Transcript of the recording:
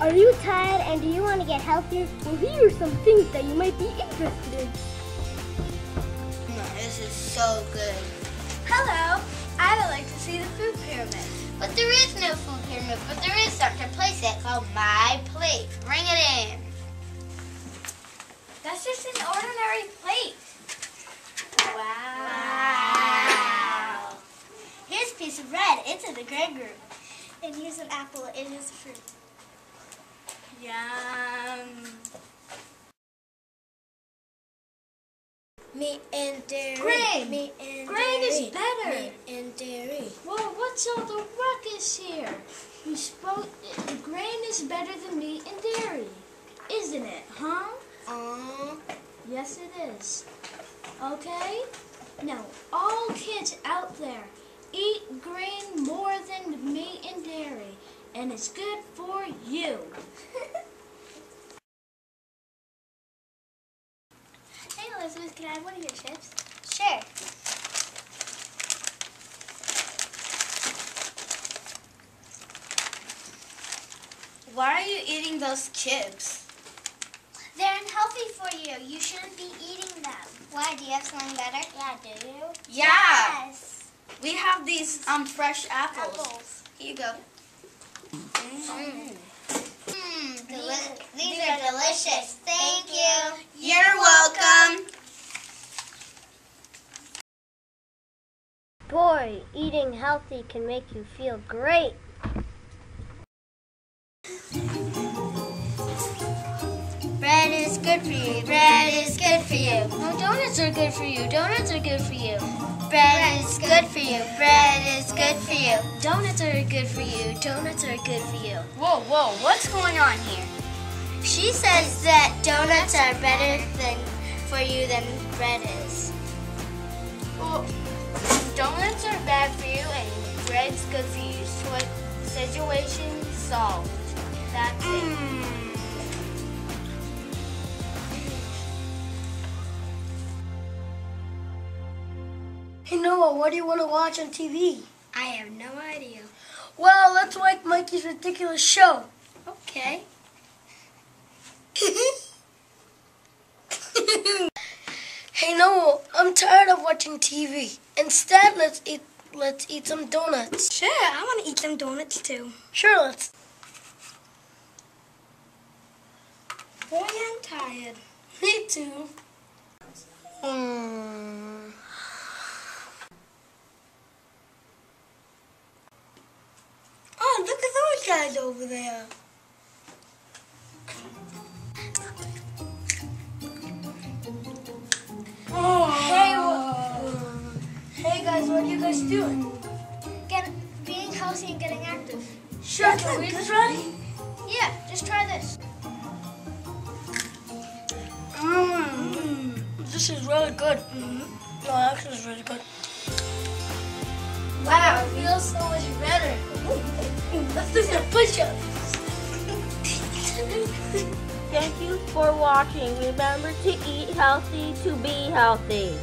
and do you want to get healthier? Well, here are some things that you might be interested in. No, this is so good. Hello, I would like to see the food pyramid. But there is no food pyramid, but there is something to place it called My Plate. Bring it in. That's just an ordinary plate. Wow. Here's a piece of bread. It's in the green group. And here's an apple. It is fruit. Yum. Meat and dairy. Grain. And Grain dairy. is better. Meat and dairy. Whoa, what's all the ruckus here? You spoke. Grain is better than meat and dairy, isn't it? Huh? Uh, Yes, it is. Okay? Now, all kids out there, eat grain more than meat and dairy, and it's good for you. hey, Elizabeth, can I have one of your chips? Sure. Why are you eating those chips? They're unhealthy for you. You shouldn't be eating them. Why? Do you have something better? Yeah, do you? Yeah. Yes. We have these um fresh apples. Apples. Here you go. These are delicious. Thank you. You're welcome. Boy, eating healthy can make you feel great. Good for you. Bread is good for you. No, donuts are good for you. Donuts are good for you. Bread is good for you. Bread is good for you. Donuts are good for you. Donuts are good for you. Whoa, whoa, what's going on here? She says that donuts are better than for you than bread is. Well, donuts are bad for you and bread's good for you. So situation solved. That's it. Hmm. Hey Noah, what do you want to watch on TV? I have no idea. Well, let's watch Mikey's ridiculous show. Okay. Hey Noah, I'm tired of watching TV. Instead, let's eat let's eat some donuts. Sure, I want to eat some donuts too. Sure, let's. Boy, I'm tired. Me too. Hmm. Oh, look at those guys over there. Hey, wha- hey guys, what are you guys doing? Get being healthy and getting active. Sure, can we try? Yeah, just try this. Mmm. This is really good. Mm-hmm. No, actually, it's really good. Wow, it feels so much better. Do some push-ups. Thank you for watching. Remember to eat healthy to be healthy.